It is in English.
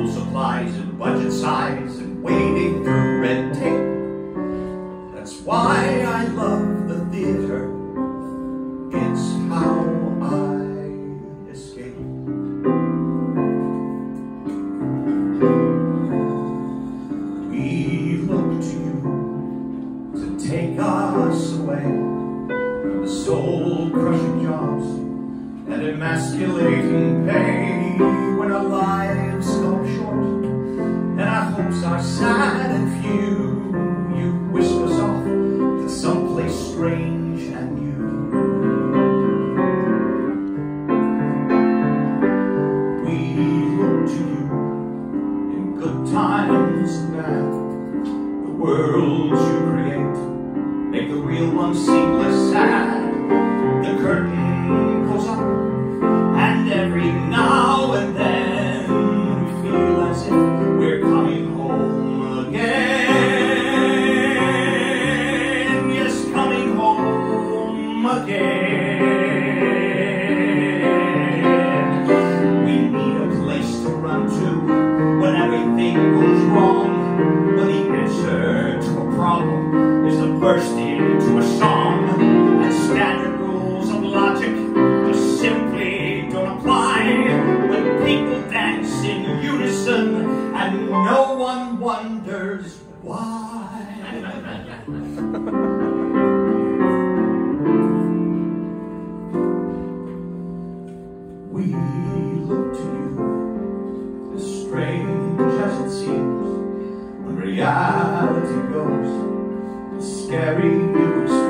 school supplies and budget size and wading through red tape. That's why I love the theater. It's how I escape. We look to you to take us away from the soul-crushing jobs and emasculating are sad and few. You whisk us off to someplace strange and new. We look to you in good times and bad. The worlds you create make the real ones seem less sad. We're coming home again. Yes, coming home again. We need a place to run to when everything goes wrong. When the answer to a problem is to burst into a song. And no one wonders why. We look to you, as strange as it seems, when reality goes the scary new extremes.